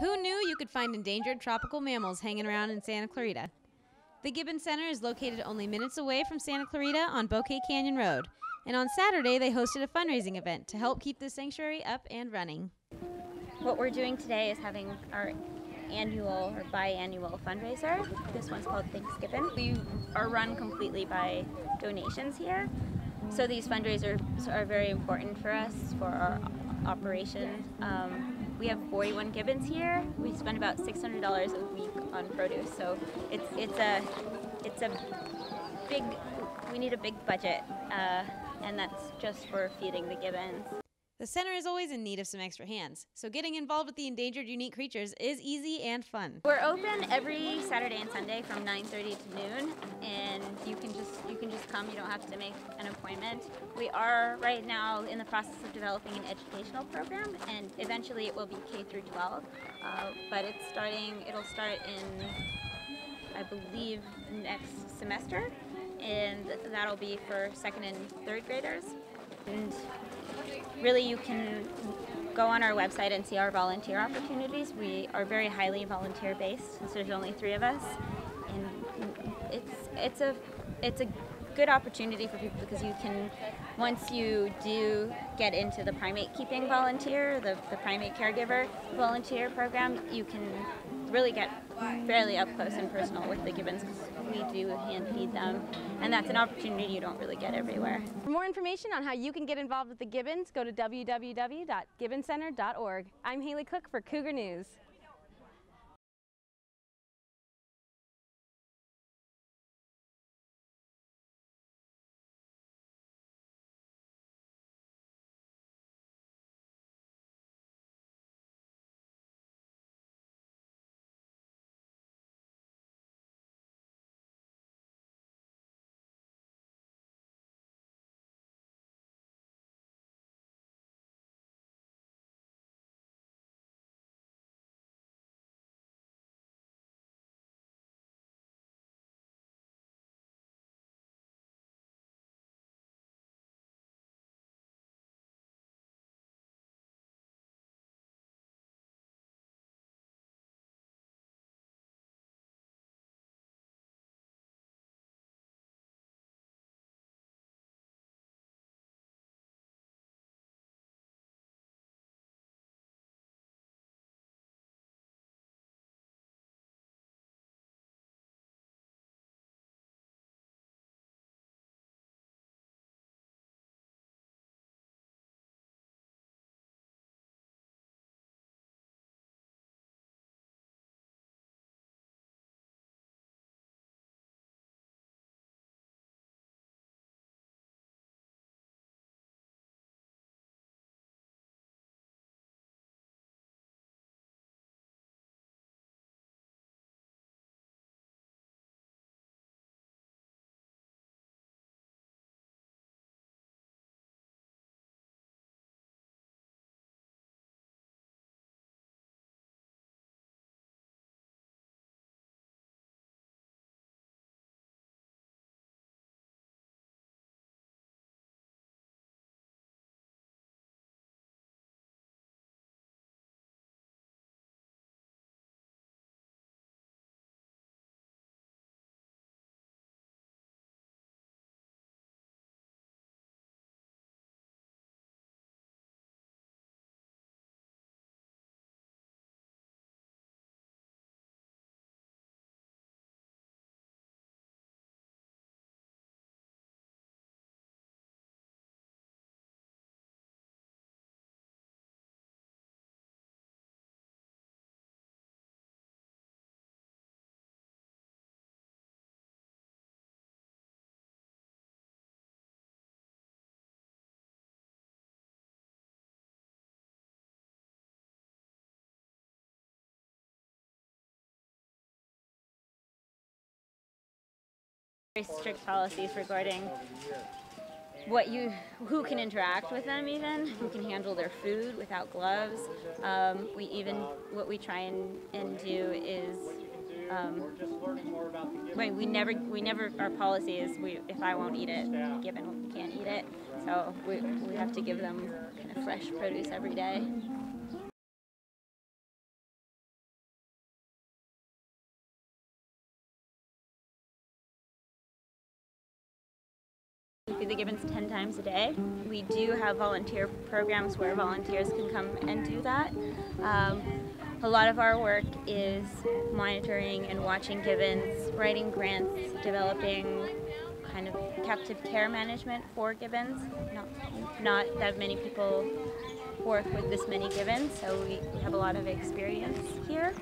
Who knew you could find endangered tropical mammals hanging around in Santa Clarita? The Gibbon Center is located only minutes away from Santa Clarita on Bouquet Canyon Road. And on Saturday, they hosted a fundraising event to help keep the sanctuary up and running. What we're doing today is having our annual or biannual fundraiser. This one's called Thanks-Gibbon. We are run completely by donations here. So these fundraisers are very important for us for our operation. Um, we have 41 gibbons here. We spend about $600 a week on produce, so it's it's a it's a big. We need a big budget, uh, and that's just for feeding the gibbons. The center is always in need of some extra hands, so getting involved with the endangered unique creatures is easy and fun. We're open every Saturday and Sunday from 9:30 to noon, and you can just you can just come. You don't have to make an appointment. We are right now in the process of developing an educational program, and eventually it will be K through 12. Uh, but it's starting. It'll start in, I believe, next semester, and that'll be for second and third graders. And really you can go on our website and see our volunteer opportunities. We are very highly volunteer based since there's only three of us, and it's it's a it's a good opportunity for people because you can once you do get into the primate keeping volunteer, the, the primate caregiver volunteer program, you can really get fairly up close and personal with the gibbons because we do hand feed them, and that's an opportunity you don't really get everywhere. For more information on how you can get involved with the gibbons, go to www.gibboncenter.org. I'm Halie Cook for Cougar News. Strict policies regarding what you who can interact with them even who can handle their food without gloves. Um, we even what we try and, and do is um, we, we never we never our policy is we if I won't eat it given we can't eat it. So we, we have to give them kind of fresh produce every day feed the gibbons 10 times a day. We do have volunteer programs where volunteers can come and do that. Um, a lot of our work is monitoring and watching gibbons, writing grants, developing kind of captive care management for gibbons. Not, not that many people work with this many gibbons, so we have a lot of experience here.